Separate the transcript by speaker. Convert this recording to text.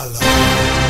Speaker 1: Allah.